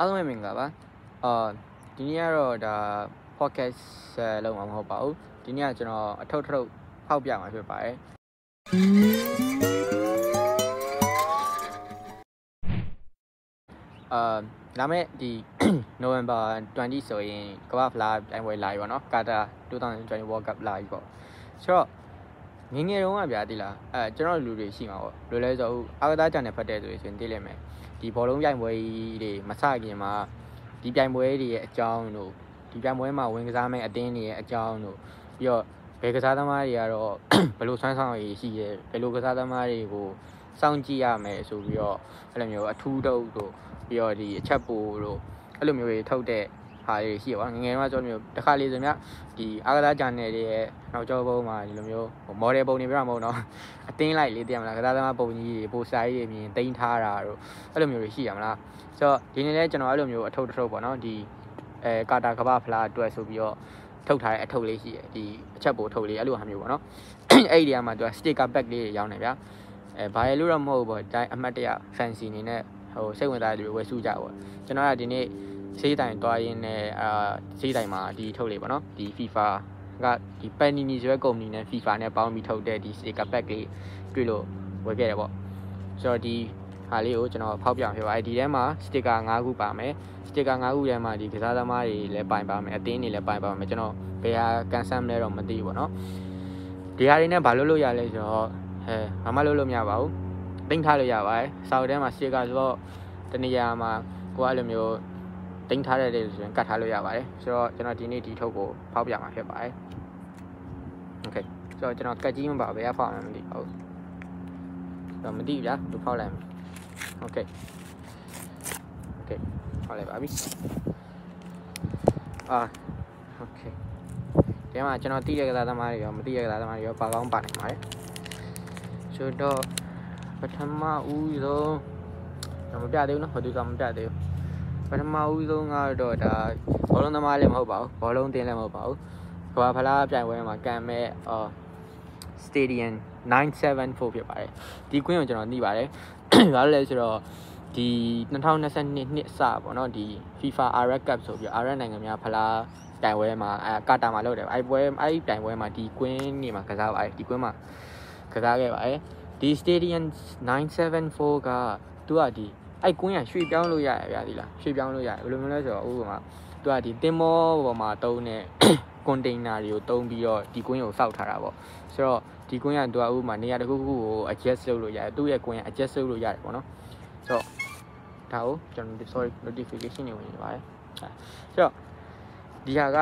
အားလုံးပဲမင်္ဂလာပါအာဒီနေ့ကတော့ဒါ podcast လုံးမှာမဟုတ်ပါဘူးဒီနေ့ကကျွန်တော်အထုပ်ထုပ်ဖောက်ပြမှာဖြစ်ပါတယ်အာလာမယ့်ဒီ November 20ဆိုရင်ကမ္ဘာဖလားပြိုင်ပွဲလာပြီပေါ့နော်ကာတာ2020 World Cup လာပြီပေါ့ဆိုတော့ငငယ်တုန်းကဗျာတိလားအဲကျွန်တော်လူတွေရှိမှာပေါ့လိုလဲဆိုအာကသားကြံနေဖတ်တဲ့ဆိုရင်သိလိမ့်မယ် ဒီဘောလုံးပြိုင်ပွဲတွေမစခင်မှာဒီပြိုင်ပွဲတွေရဲ့အကြောင်းတို့ဒီပြိုင်ပွဲမှာဝင်ကစားမယ့်အတင်းတွေရဲ့အကြောင်းတို့ပြီးတော့ဘယ်ကစားသမားတွေကတော့ဘယ်လိုဆွမ်းဆောင်ရည်ရှိရဲဘယ်လိုကစားသမားတွေကိုစောင့်ကြည့်ရမယ်ဆိုပြီးတော့အဲ့လိုမျိုးအထူးတုပ်တို့ပြီးတော့ဒီအချက်ပိုတို့အဲ့လိုမျိုးတွေထုတ်တဲ့ ဟာတွေရှိရပါငငယ်တုန်းကကျွန်တော်မျိုးတစ်ခါလေးဆိုမြဒီအာကစားဂျာနယ်တွေရဲ့နောက်ကျောဘုံမှာဒီလိုမျိုးမော်ဒယ်ပုံတွေပြမဟုတ်တော့အတင်းလိုက်လေးတည်မလားကစားသမားပုံကြီးတွေပိုစတာကြီးတွေမြင်တိန်းထားတာတို့အဲ့လိုမျိုးတွေရှိရမလားဆိုတော့ဒီနေ့လဲကျွန်တော်အဲ့လိုမျိုးအထုပ်ထုတ်ပေါ့နော်ဒီအဲကာတာကဘာဖလားအတွက်ဆိုပြီးတော့ထုတ်ထားတဲ့အထုပ်လေးရှိတယ်ဒီအချက်ပိုထုတ်လေးအဲ့လိုဟာမျိုးပေါ့နော်အဲ့ဒီနေရာမှာသူက sticker pack လေးတွေရောင်းနေဗျာအဲဘာရလို့တော့မဟုတ်ဘူးပေါ့တိုင်းအမှတ်တရ fancy အနေနဲ့ဟိုစိတ်ဝင်စားတဲ့လူတွေဝယ်စုကြပေါ့ကျွန်တော်ကဒီနေ့ စေးတိုင်တွားရင်းနဲ့အာစေးတိုင်မှာဒီထုတ်လေးပေါ့နော်ဒီ FIFA ကဒီ Panini ဆိုတဲ့ကုမ္ပဏီနဲ့ FIFA နဲ့ပေါင်းပြီးထုတ်တဲ့ဒီ sticker pack လေးတွေ့လို့ဝယ်ခဲ့တယ်ပေါ့ဆိုတော့ဒီဟာလေးကိုကျွန်တော်ဖောက်ပြပြပါတယ်ဒီထဲမှာ sticker 5ခုပါမယ် sticker 5ခုထဲမှာဒီကစားသမားတွေလည်းပိုင်ပါမယ်အသင်းတွေလည်းပိုင်ပါမယ်ကျွန်တော်ဘယ်ဟာကန်ဆယ်လဲတော့မသိဘူးပေါ့နော်ဒီဟာတွေနဲ့ဘာလုပ်လို့ရလဲဆိုတော့ဟဲဘာမှလုပ်လို့မရပါဘူးတင်ထားလို့ရပါတယ်စာအုပ်ထဲမှာ sticker ဆိုတော့တနေရာမှာကိုကအဲ့လိုမျိုး တင်ထားတဲ့တွေဆိုရင်ကတ်ထားလို့ရပါတယ်ဆိုတော့ကျွန်တော်ဒီနေ့ဒီထုတ်ကိုဖောက်ပြမှာဖြစ်ပါတယ်โอเคဆိုတော့ကျွန်တော်ကတ်ကြီးမပါဘယ်ကဖောက်မှမသိပါဘူးတော့မသိဘူးဗျာသူဖောက်လိုက်မယ်โอเคโอเคဖောက်လိုက်ပါပြီအာโอเคဒီမှာကျွန်တော်တိရကစားသမားတွေရောမတိရကစားသမားတွေရောပါကောင်းပါနိုင်ပါတယ်ဆိုတော့ပထမဦးဆုံးတော့မပြသေးဘူးနော်ဟိုသူကမပြသေးဘူး ပထမဦးဆုံးကတော့ဒါဘောလုံးသမားလည်းမဟုတ်ပါဘူးဘောလုံးတင်လည်းမဟုတ်ပါဘူးကဘာဖလားပြိုင်ပွဲမှာကန်မဲ့အော် Stadium 974ဖြစ်ပါတယ်ဒီကွင်းကိုကျွန်တော်နှိပါတယ်ဘာလို့လဲဆိုတော့ဒီ2022နှစ်စပေါ့နော်ဒီ FIFA Arab Cup ဆိုပြီး Arab နိုင်ငံများဖလားတိုင်ပွဲမှာအဲကာတာမှာလုပ်တယ်အဲ့ပွဲအဲ့တိုင်ပွဲမှာဒီကွင်းနေမှာကစားပါတယ်ဒီကွင်းမှာကစားခဲ့ပါတယ်ဒီ Stadium 974ကသူကဒီ အဲ့ကွင်းရရွှေ့ပြောင်းလို့ရရဗျာဒီလားရွှေ့ပြောင်းလို့ရတယ်ဘယ်လိုမျိုးလဲဆိုတော့ဥပမာသူကဒီတင်မောပေါ်မှာတုံးတဲ့ကွန်တိန်နာတွေကိုတုံးပြီးတော့ဒီကွင်းကိုစောက်ထားတာပေါ့ဆိုတော့ဒီကွင်းကသူကဥပမာနေရာတစ်ခုခုကို adjust လုပ်လို့ရတယ်သူ့ရဲ့ကွင်းက adjust လုပ်လို့ရတယ်ပေါ့နော်ဆိုတော့ဒါကိုကျွန်တော် sorry notification တွေဝင်နေပါတယ်ဆိုတော့ဒီဟာက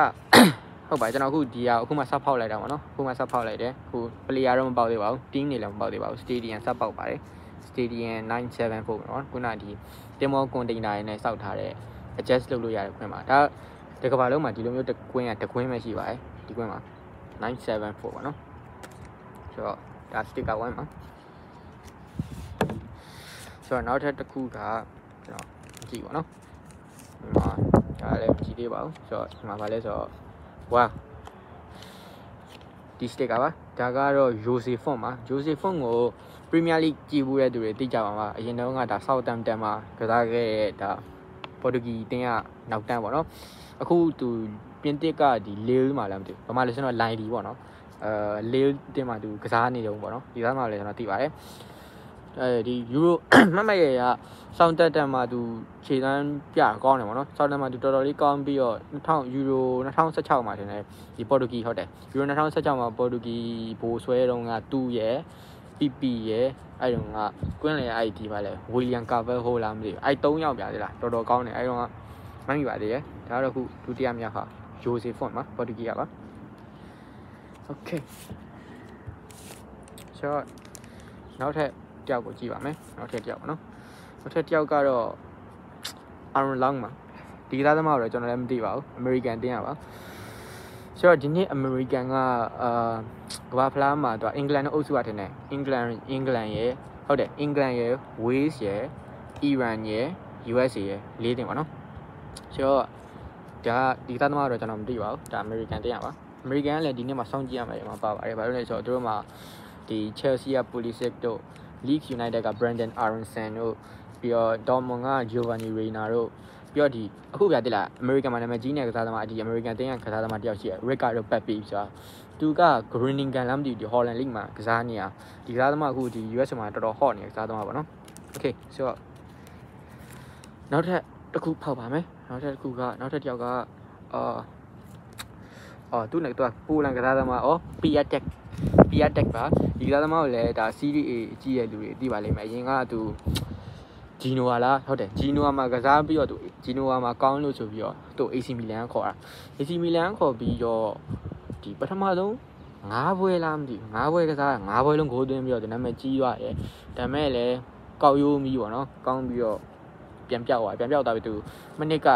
ဟုတ်ပါကျွန်တော်အခုဒီဟာအခုမှစဖောက်လိုက်တာပေါ့နော်အခုမှစဖောက်လိုက်တယ်အခု player တော့မပေါက်သေးပါဘူး team တွေလည်းမပေါက်သေးပါဘူး stadium စပေါက်ပါတယ် stadium 974ပေါ့နော်ခုနဒီတင်မော container တွေနဲ့စောက်ထားတဲ့ adjust လုပ်လို့ရတဲ့ခွင့်ပါဒါဒီကဘာလုံးမှာဒီလိုမျိုးတကွင်းကတကွင်းပဲရှိပါတယ်ဒီကွင်းမှာ974ပေါ့နော်ဆိုတော့ဒါ sticker 1ပါဆိုတော့နောက်ထပ်တစ်ခုကကျွန်တော်ကြည့်ပါနော်ဒီမှာဒါလည်းကြည့်သေးပါဘူးဆိုတော့ဒီမှာဗာလဲဆိုတော့ဝါဒီ sticker ပါဒါကတော့ Jose Font ပါ Jose Font ကို Premier League ကြည့်ဘူးတဲ့သူတွေသိကြပါမှာအရင်တုန်းကဒါ Southampton မှာကစားခဲ့တဲ့ဒါပေါ်တူဂီတင်းကနောက်တန်းပေါ့နော်အခုသူပြင်တစ်ကဒီ Lille မှာလည်းမသိဘူးဘာမှလဲဆိုတော့ line ဒီပေါ့နော်အဲ Lille တင်းမှာသူကစားနေတုန်းပေါ့နော်ဒီသားမှာလည်းကျွန်တော်သိပါတယ်အဲဒီ Euro မှတ်မှတ်ရရစောင်းတက်တက်မှာသူခြေတန်းပြကောင်းတယ်ပေါ့နော်စောင်းတက်မှာသူတော်တော်လေးကောင်းပြီးတော့2000 Euro 2016မှာထင်တယ်ဒီပေါ်တူဂီဟုတ်တယ် Euro 2016မှာပေါ်တူဂီဘိုးဆွဲတုန်းကသူ့ရဲ့ PP ရယ်အဲ့တော့ကကွင်းလေအဲ့ဒီပါလေ William Carver ဟိုလားမသိဘူးအဲ့၃ယောက်ပြားသေးလားတော်တော်ကောင်းတယ်အဲ့တော့ကမမိပါသေးရယ်ဒါတော့ခုဒုတိယမြောက်ဟာ Jose Font ပါပေါ်တူဂီကပါ Okay ဆိုတော့နောက်ထပ်တယောက်ကိုကြည့်ပါမယ်နောက်ထပ်တယောက်ပါနော်နောက်ထပ်တယောက်ကတော့ Aaron Long ပါဒီသားသမားတော့ကျွန်တော်လည်းမသိပါဘူး American တင်းရပါဆိုတော့ဒီနေ့ American ကအာ ကဘာဖလားမှာသူအင်္ဂလန်နဲ့အုပ်စုရတဲ့အင်္ဂလန်အင်္ဂလန်ရဲ့ဟုတ်တယ်အင်္ဂလန်ရဲ့ Wales ရဲ့ Iran ရဲ့ USA ရဲ့လေးတင်ပါနော်ဆိုတော့ဒါဒီသားသမားတော့ကျွန်တော်မသိပါဘူးဒါ American တင်ရပါ American ကလည်းဒီနေ့မှာစောင့်ကြည့်ရမယ်မှာပါပါတယ်ဘာလို့လဲဆိုတော့တို့မှာဒီ Chelsea က Pulisic တို့ Leeds United က Brandon Aronson တို့ပြီးတော့ Dortmund က Giovanni Reina တို့ ပြီးတော့ဒီအခုပြတိလားအမေရိကန်မှာနာမည်ကြီးနေတဲ့ကစားသမားဒီအမေရိကန်တင်းကကစားသမားတယောက်ရှိရယ် Ricardo Pepe ဆိုတာသူက Groningen လမ်းမသိဘူးဒီ Holland League မှာကစားနေရဒီကစားသမားအခုဒီ US မှာတော်တော် hot နေတဲ့ကစားသမားပေါ့နော် Okay ဆိုတော့နောက်ထပ်တစ်ခုဖောက်ပါမယ်နောက်ထပ်တစ်ခုကနောက်ထပ်တစ်ယောက်ကအာအော်သူနဲ့သူကပိုလန်ကစားသမားဩ Piatek Piatek ပါဒီကစားသမားကိုလည်းဒါ Serie A အကြီးရဲ့လူတွေသိပါလိမ့်မယ်အရင်ကသူ ဂျီနိုဝါလားဟုတ်တယ်ဂျီနိုဝါမှာကစားပြီးတော့သူဂျီနိုဝါမှာကောင်းလို့ဆိုပြီးတော့သူ AC Milan ခေါ်တာ AC Milan ခေါ်ပြီးတော့ဒီပထမဆုံးငါးပွဲလားမသိဘူးငါးပွဲကစားငါးပွဲလုံးဂိုးသွင်းပြီးတော့ဒီနာမည်ကြီးသွားတယ်ဒါပေမဲ့လည်းကောက်ရိုးမီးပေါ့နော်ကောင်းပြီးတော့ပြန်ပြောက်သွားပြန်ပြောက်သွားပြီသူမနစ်က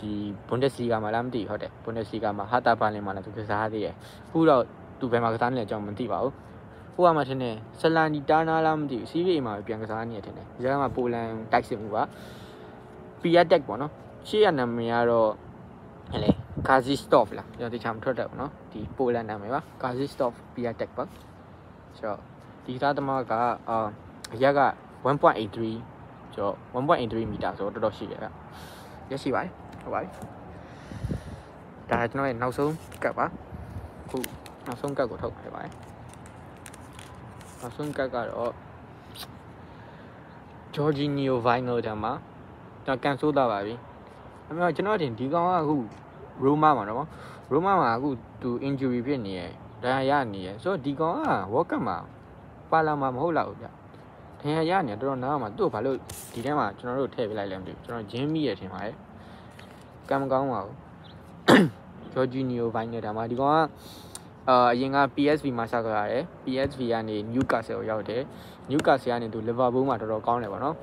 ဒီ Bundesliga မှာလားမသိဟုတ်တယ် Bundesliga မှာ Hertha Berlin မှာလည်းသူကစားသေးတယ်အခုတော့သူဘယ်မှာကစားနေလဲကျွန်တော်မသိပါဘူး ဟိုကမှထင်တယ်ဆလန်ဒီတာနာလားမသိဘူးစီးရီမှာပြန်ကစားနေတယ်ထင်တယ်ဒီကမှာပိုလန်တိုက်စစ်မှုပါပီယက်တက်ပေါ့နော်ရှေ့ရနာမည်ကတော့ဟဲ့လေကာဇီစတော့လားကျွန်တော်တခြားမထွက်တယ်ပေါ့နော်ဒီပိုလန်နာမည်ပါကာဇီစတော့ပီယက်တက်ပါဆိုတော့ဒီသားသမားကအာအရက်က1.83ကျော်1.83မီတာဆိုတော့တော်တော်ရှိတယ်ဗျရရှိပါတယ်ဟုတ်ပါတယ်ဒါကျွန်တော်ရဲ့နောက်ဆုံးကပ်ပါခုနောက်ဆုံးကပ်ကိုထုတ်ခဲ့ပါတယ် နောက်ဆုံးကပ်ကတော့ Jorginho Vinyl တမှာကျွန်တော်ကန်ဆိုးတာပါပြီအမေကျွန်တော်တင်ဒီကောင်ကအခု Roma မှာတော့ Roma မှာအခုသူ injury ဖြစ်နေရယ်ဒဏ်ရာရနေရယ်ဆိုတော့ဒီကောင်က World Cup မှာပါလာမှာမဟုတ်လောက်ဘူးဗျဒဏ်ရာရနေတော်တော်နားမှာသူ့ဘာလို့ဒီထဲမှာကျွန်တော်တို့ထည့်ပေးလိုက်လဲမသိဘူးကျွန်တော်ဂျင်းမိရထင်ပါတယ်ကံမကောင်းပါဘူး Jorginho Vinyl တမှာဒီကောင်က အာအရင်က PSV မှာစကားရတယ် PSV ကနေ Newcastle ကိုရောက်တယ် Newcastle ကနေသူ Liverpool မှာတော်တော်ကောင်းတယ်ပေါ့နော်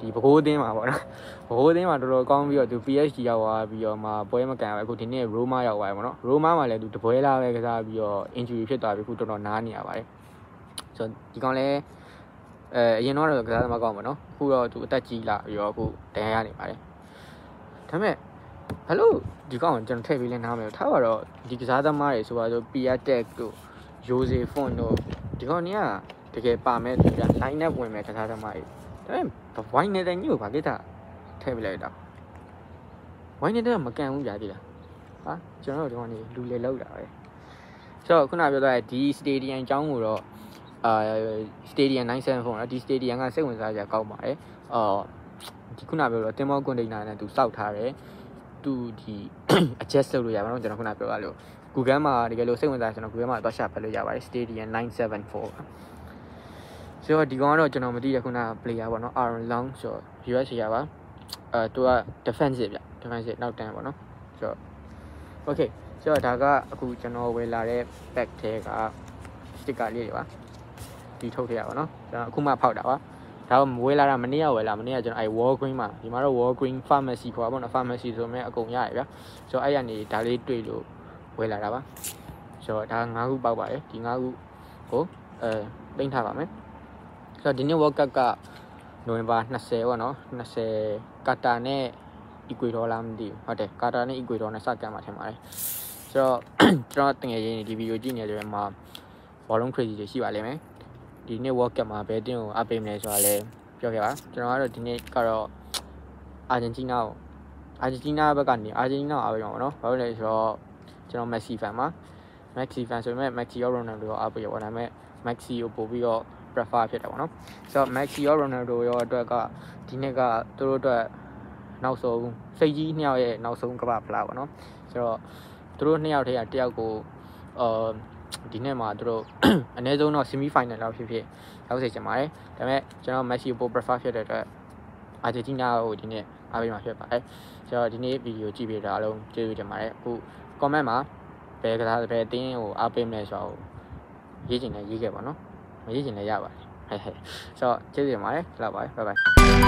ဒီဘကိုးအသင်းမှာပေါ့နော်ဘကိုးအသင်းမှာတော်တော်ကောင်းပြီးတော့သူ PSG ရောက်သွားပြီးတော့မှပွဲမကန်ရဘူးအခုဒီနေ့ Roma ရောက်သွားပြီပေါ့နော် Roma မှာလည်းသူတပွဲလားပဲကစားပြီးတော့ injury ဖြစ်သွားပြီအခုတော်တော်နားနေရပါတယ်ဆိုတော့ဒီကောင်လည်းအဲအရင်တော့ကစားသမားကောင်းပါနော်အခုတော့သူအသက်ကြီးလာပြီးတော့အခုတန်ရရနေပါတယ်ဒါပေမဲ့ ဘလို့ဒီကောင်ကျွန်တော်ထည့်ပေးလဲနားမယ်ထားပါတော့ဒီကစားသမားတွေဆိုပါဆို Piatek တို့ Jose Font တို့ဒီကောင်ကြီးကတကယ်ပါမဲ့သူက line up ဝင်မဲ့ကစားသမားတွေဒါပေမဲ့ဝိုင်းနေတဲ့ညို့ဘာကိစ္စထည့်ပေးလိုက်တော့ဝိုင်းနေတဲ့မကန်ဘူးကြာကြည့်လားဟာကျွန်တော်တို့ဒီကောင်ကြီးလူလေလောက်တာပဲဆိုတော့ခုနပြောသွားတဲ့ဒီ stadium အကြောင်းကိုတော့အာ stadium 97ဖုန်းနော်ဒီ stadium ကစိတ်ဝင်စားကြကောင်းပါတယ်အော်ဒီခုနပြောတော့တင်မောကွန်တိန်နာနဲ့သူစောက်ထားတယ် သူဒီ adjust လုပ်လို့ရပါတော့ကျွန်တော်ခုနပြောရလို့ Google မှာတကယ်လို့စိတ်ဝင်စားကျွန်တော် Google မှာတော့ရှာဖတ်လို့ရပါတယ် Stadium 974ဆိုတော့ဒီကောင်ကတော့ကျွန်တော်မသိရခုန player ပေါ့နော် Aaron Long ဆိုတော့ US ရပါအဲသူက defensive ဗျ defensive နောက်တန်းပေါ့နော်ဆိုတော့ okay ဆိုတော့ဒါကအခုကျွန်တော်ဝယ်လာတဲ့ pack ထဲက sticker လေးတွေပါဒီထုတ်ထည့်ရပါနော်ကျွန်တော်အခုမှဖောက်တာပါ ဒါကဝယ်လာတာမနေ့ကဝယ်လာမနေ့ကကျွန်တော်အဲ Wall Green မှာဒီမှာတော့ Wall Green Pharmacy ခေါ်ပါပေါ့နော် Pharmacy ဆိုမဲ့အကုန်ရရဗျာဆိုတော့အဲ့ရနေဒါလေးတွေ့လို့ဝယ်လာတာပါဆိုတော့ဒါ9ခုပေါက်ပါတယ်ဒီ9ခုကိုအဲတင်ထားပါမယ်ဆိုတော့ဒီနေ့ World Cup ကနိုဝင်ဘာ20ပေါ့နော်20ကာတာနဲ့ Ecuador လားမသိဘူးဟုတ်တယ်ကာတာနဲ့ Ecuador နဲ့စကန်မှာထင်ပါတယ်ဆိုတော့ကျွန်တော်တကယ်ချင်းဒီဗီဒီယိုကြည့်နေတယ်မှာ volume crazy တွေရှိပါလိမ့်မယ် ဒီနေ့ World Cup မှာဘယ်တင်းကိုအပေးမလဲဆိုတာလည်းပြောခဲ့ပါကျွန်တော်ကတော့ဒီနေ့ကတော့အာဂျင်တီးနားကိုအာဂျင်တီးနားဘက်ကနေအာဂျင်တီးနားကိုအားပေးမှာပေါ့နော်ဘာလို့လဲဆိုတော့ကျွန်တော် Messi fan ပါ Messi fan ဆိုပေမဲ့ Messi ရော Ronaldo ရောအားပေးရပါဒါပေမဲ့ Messi ကိုပို့ပြီးတော့ prefer ဖြစ်တယ်ပေါ့နော်ဆိုတော့ Messi ရော Ronaldo ရောအတွက်ကဒီနေ့ကသူတို့အတွက်နောက်ဆုံးစိတ်ကြီးနှစ်ယောက်ရဲ့နောက်ဆုံးကမ္ဘာဖလားပေါ့နော်ဆိုတော့သူတို့နှစ်ယောက်ထဲကတယောက်ကိုအာ ဒီနေ့မှာသူတို့အနည်းဆုံးတော့ semi final လောက်ဖြစ်ဖြစ်ရောက်စေချင်ပါတယ်ဒါပေမဲ့ကျွန်တော် Messi ကို prefer ဖြစ်တဲ့အတွက်အာဂျင်တီးနားကိုဒီနေ့အားပေးမှာဖြစ်ပါတယ်ဆိုတော့ဒီနေ့ဗီဒီယိုကြည့်ပေးတာအားလုံးကျေးဇူးတင်ပါတယ်အခု comment မှာဘယ်ကစားဘယ်အတင်းကိုအားပေးမလဲဆိုတော့ရေးချင်လည်းရေးခဲ့ပါနော်မရေးချင်လည်းရပါတယ်ဟဲ့ဟဲ့ဆိုတော့ကျေးဇူးတင်ပါတယ်လောက်ပါတယ်ဘိုင်ဘိုင်